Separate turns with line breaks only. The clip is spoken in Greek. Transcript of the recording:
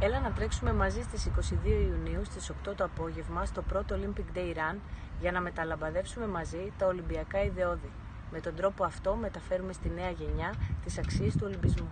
Έλα να τρέξουμε μαζί στις 22 Ιουνίου στις 8 το απόγευμα στο πρώτο Olympic Day Run για να μεταλαμπαδεύσουμε μαζί τα Ολυμπιακά ιδεώδη. Με τον τρόπο αυτό μεταφέρουμε στη νέα γενιά τις αξίες του Ολυμπισμού.